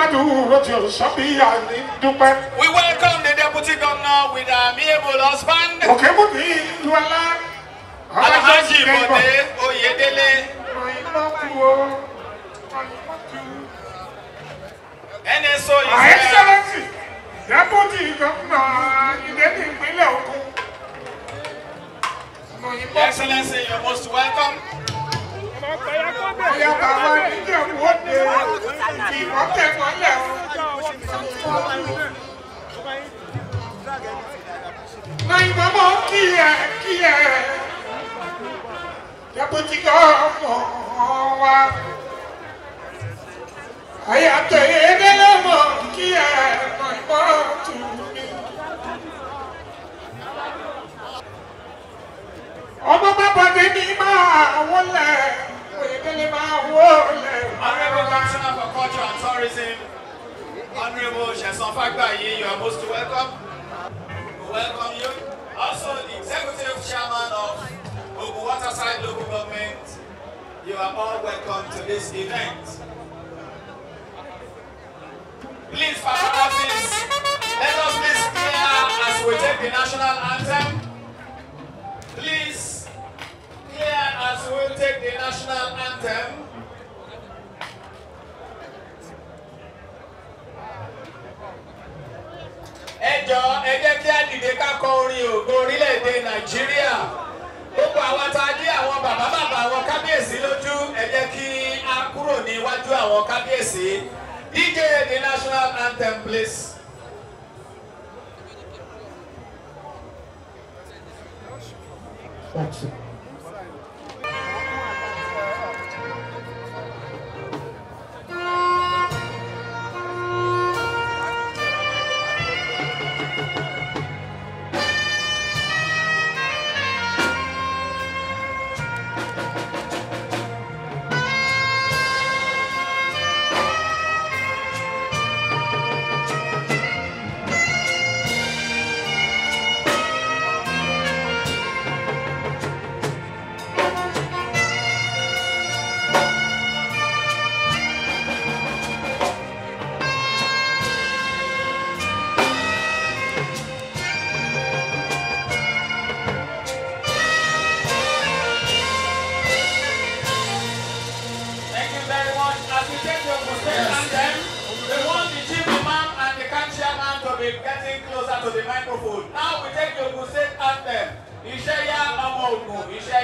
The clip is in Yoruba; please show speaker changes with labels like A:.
A: We welcome the Deputy Governor with an amiable husband. Alhaji Bode Oyedele. NSO is
B: Her. Excellency, Deputy Governor Ìdẹ́ni ìpínlẹ̀ Ògùn.
A: Your Excellency, you're most welcome.
B: Bàbá ìwọ́n tẹ̀ mọ́lẹ̀ o. Nàìjíríà mọ̀ kí ẹ kí ẹ. Deputy Governor wa. Àyàtọ̀ ìdílé mọ̀ kí ẹ nàìjíríà tù mí. ọmọ bàbá mi máa wọlé
A: you are most welcome. We welcome you. Also, the Executive Chairman of Ogun Waterside Local Government, you are all welcome to this event. Please, paparazzi, let us please clear as we take the national anthem. Please, clear as we take the national anthem. Ká kọ orin ògo orílẹ̀-èdè nàìjíríà gbogbo àwọn a dé àwọn bàbá bàbá àwọn kábíyèsí lójú ẹ jẹ́ kí á kúrò níwájú àwọn kábíyèsí dj the national anthem please.
B: That's it. oògùn iṣẹ́